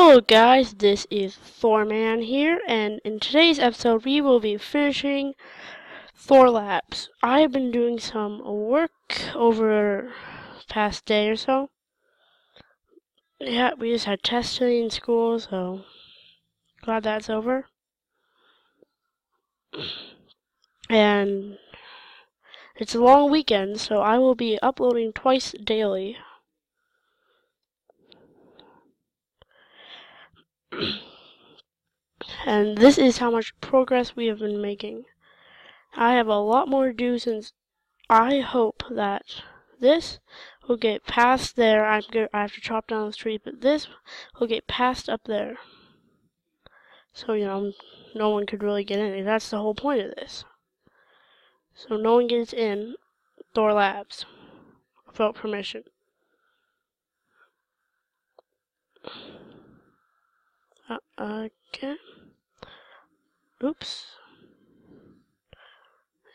Hello guys, this is Thorman here, and in today's episode we will be finishing Thor Labs. I have been doing some work over past day or so. Yeah, we just had testing in school, so glad that's over. And it's a long weekend, so I will be uploading twice daily. And this is how much progress we have been making. I have a lot more to do since I hope that this will get past there. I'm good. I have to chop down the tree, but this will get past up there. So you know, no one could really get in. That's the whole point of this. So no one gets in Thor Labs without permission. Uh, okay. Oops.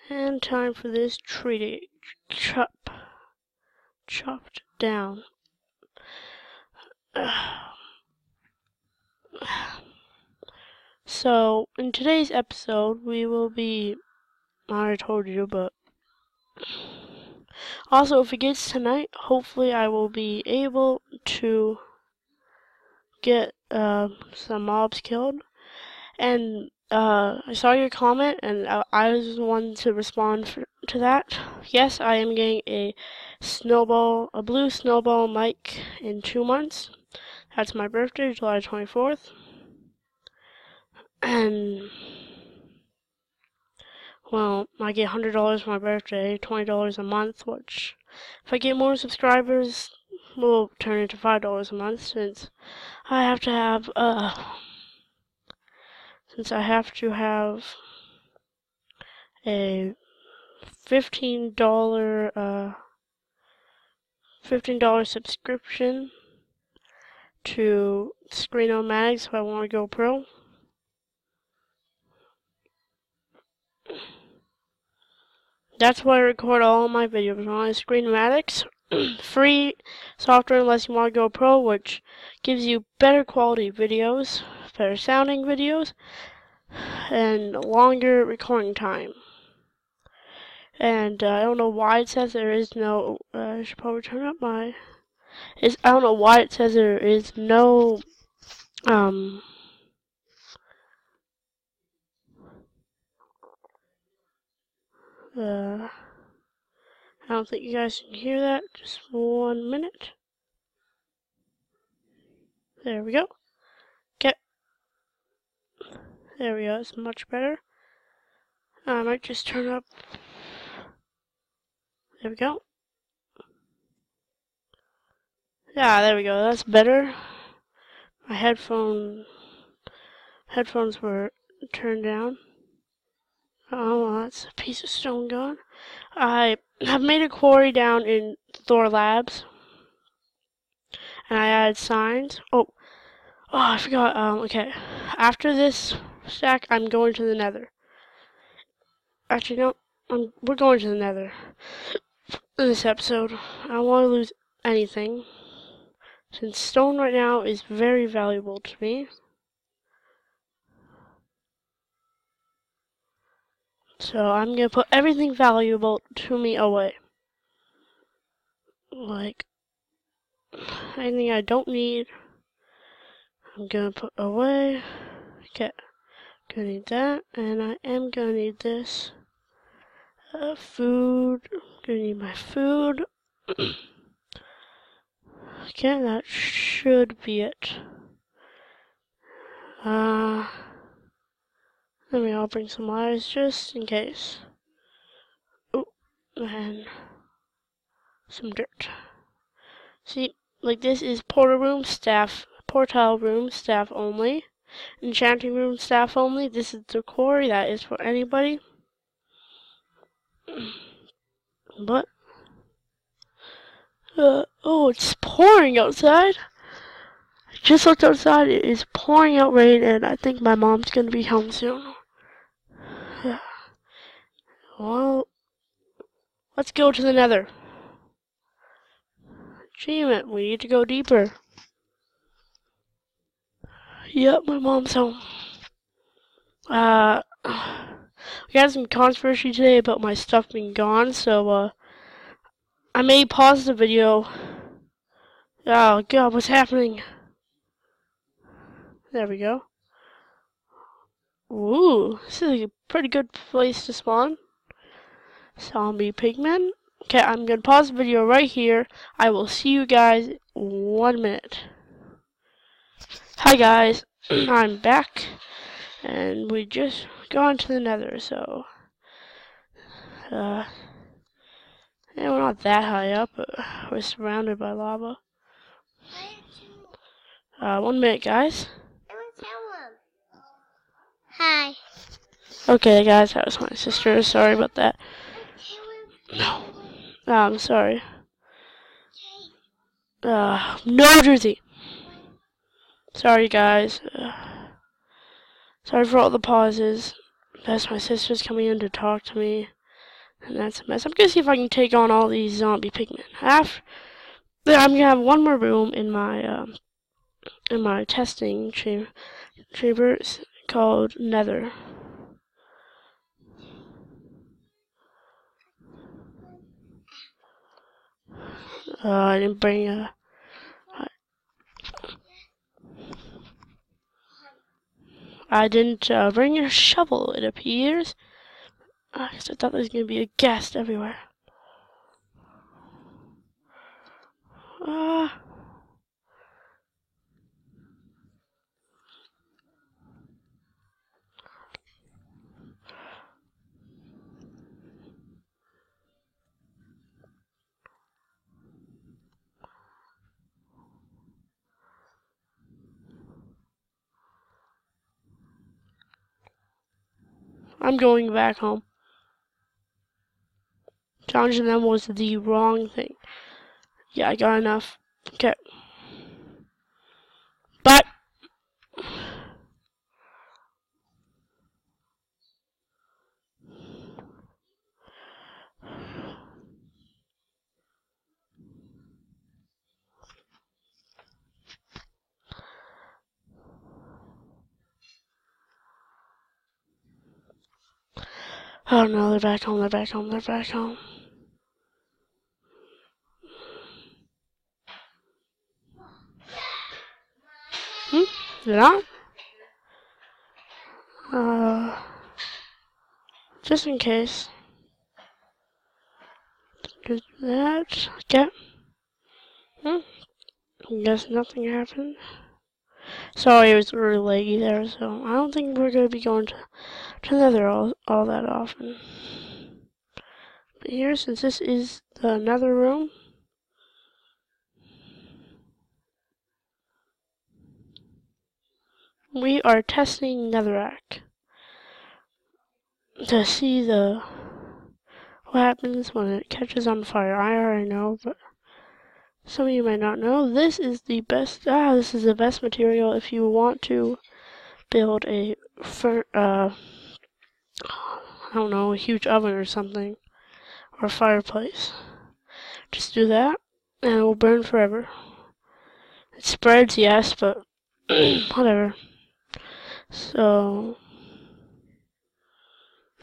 And time for this tree to chop, chopped down. So, in today's episode, we will be. I already told you, but. Also, if it gets tonight, hopefully I will be able to get uh, some mobs killed. And uh, I saw your comment, and I, I was the one to respond for, to that. Yes, I am getting a snowball, a blue snowball mic in two months. That's my birthday, July 24th. And, well, I get $100 for my birthday, $20 a month, which, if I get more subscribers, will turn into $5 a month, since I have to have, uh, since I have to have a $15, uh, $15 subscription to Screen-O-Matic if I want to go pro. That's why I record all my videos on Screen-O-Matic. Free software unless you want to go pro, which gives you better quality videos, better sounding videos, and longer recording time. And uh, I don't know why it says there is no. Uh, I should probably turn up my. Is I don't know why it says there is no. Um. Uh, I don't think you guys can hear that. Just one minute. There we go. Get. There we go. It's much better. I might just turn up. There we go. Yeah, there we go. That's better. My headphone headphones were turned down. Oh, that's a piece of stone gone. I have made a quarry down in Thor Labs. And I added signs. Oh, oh, I forgot. Um, okay. After this stack, I'm going to the nether. Actually, no. I'm, we're going to the nether in this episode. I don't want to lose anything. Since stone right now is very valuable to me. So I'm going to put everything valuable to me away. Like, anything I don't need, I'm going to put away. Okay, I'm gonna need that, and I am gonna need this. Uh, food, I'm gonna need my food. okay, that should be it. Uh... Let me all bring some wires just in case. Oh, and some dirt. See, like this is portal room staff, portal room staff only. Enchanting room staff only. This is the quarry. That is for anybody. But, uh, oh, it's pouring outside. I just looked outside. It is pouring out rain, and I think my mom's gonna be home soon. Well, let's go to the nether. Achievement, we need to go deeper. Yep, my mom's home. Uh, we had some controversy today about my stuff being gone, so, uh, I may pause the video. Oh, God, what's happening? There we go. Ooh, this is a pretty good place to spawn. Zombie pigmen. Okay, I'm gonna pause the video right here. I will see you guys one minute. Hi guys, I'm back, and we just gone to the nether, so, uh, yeah, we're not that high up, but we're surrounded by lava. Uh, one minute, guys. Hi. Okay, guys, that was my sister. Sorry about that. No. Oh, I'm sorry. Uh, no, Jersey. Sorry, guys. Uh, sorry for all the pauses. That's my sister's coming in to talk to me. And that's a mess. I'm gonna see if I can take on all these zombie pigmen. After, I'm gonna have one more room in my, um, in my testing chamber, chamber called Nether. Uh, I didn't bring a. I didn't uh, bring a shovel, it appears. Uh, I thought there was going to be a guest everywhere. Uh, I'm going back home. Challenging them was the wrong thing. Yeah, I got enough. Okay. But Oh no, they're back home, they're back home, they're back home. Hmm? They're not? Uh, just in case. Do that. Okay. Hmm? Guess nothing happened. Sorry, it was really laggy there, so I don't think we're going to be going to, to Nether all, all that often. But here, since this is the Nether room, we are testing Netherrack to see the what happens when it catches on fire. I already know, but some of you might not know, this is the best, ah, this is the best material if you want to build a, fur, uh, I don't know, a huge oven or something, or a fireplace. Just do that, and it will burn forever. It spreads, yes, but whatever. So,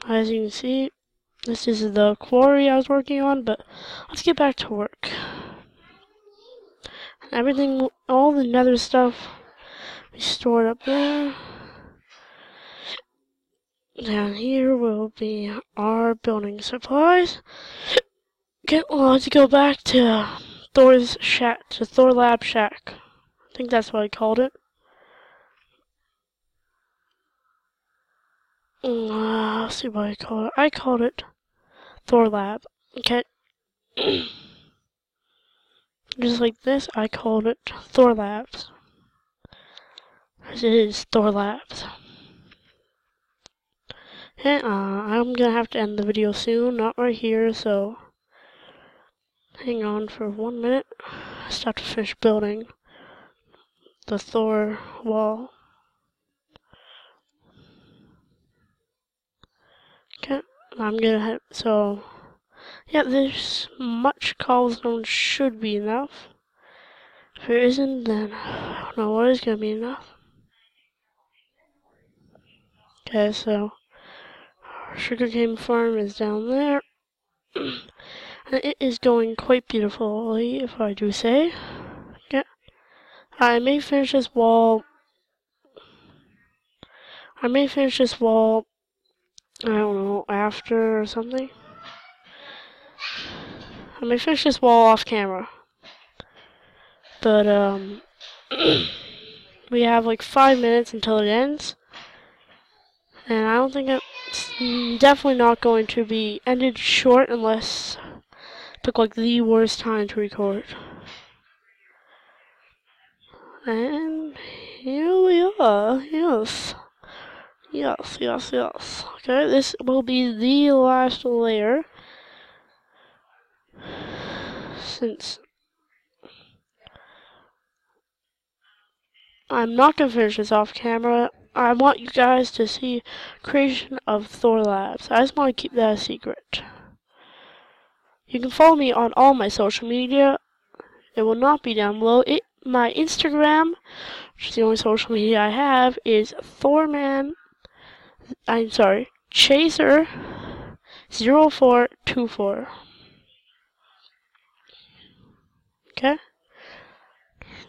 as you can see, this is the quarry I was working on, but let's get back to work everything, all the nether stuff we stored up there. Down here will be our building supplies. Okay, well, let's go back to Thor's shack, to Thor Lab Shack. I think that's what I called it. Uh, let's see what I called it. I called it Thor Lab. Okay. Just like this, I called it Thor Labs. This is Thor Labs. And, uh, I'm gonna have to end the video soon, not right here, so hang on for one minute. I just have to finish building the Thor wall. Okay, I'm gonna so yeah, this much cobblestone should be enough. If it isn't, then I don't know what is going to be enough. Okay, so our sugarcane farm is down there. and it is going quite beautifully, if I do say. Okay. I may finish this wall. I may finish this wall, I don't know, after or something. I may finish this wall off camera. But, um, we have like five minutes until it ends. And I don't think it's definitely not going to be ended short unless took like the worst time to record. And here we are, yes. Yes, yes, yes. Okay, this will be the last layer since I'm not going to finish this off camera. I want you guys to see creation of Thor Labs. I just want to keep that a secret. You can follow me on all my social media. It will not be down below. It, my Instagram, which is the only social media I have, is Thorman. I'm sorry, Chaser0424. Okay?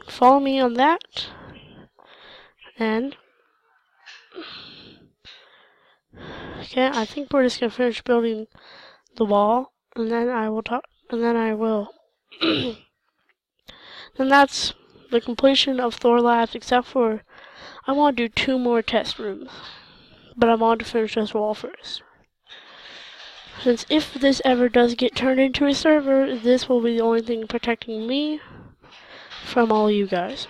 Follow me on that. And okay, I think we're just gonna finish building the wall, and then I will talk, and then I will. then that's the completion of Thor Labs, except for I want to do two more test rooms, but I want to finish this wall first. Since if this ever does get turned into a server, this will be the only thing protecting me from all you guys.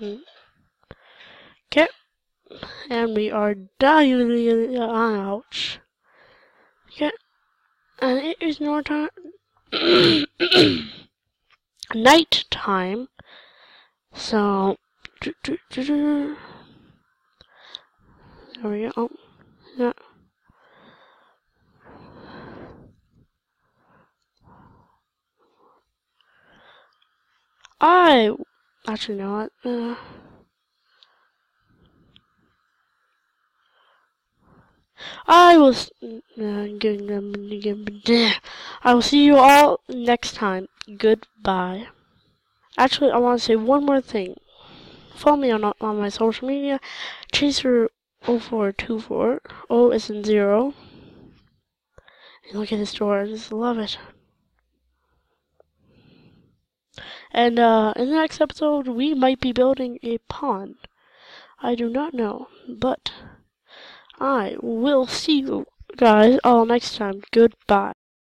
Okay. And we are dying. Ouch. Okay. And it is no time. night time. So. There we go. I Actually, what? Uh, I will. Uh, I will see you all next time. Goodbye. Actually, I want to say one more thing. Follow me on on my social media. Chaser0424. O is in zero. And look at this door. I just love it. And uh, in the next episode, we might be building a pond. I do not know, but I will see you guys all next time. Goodbye.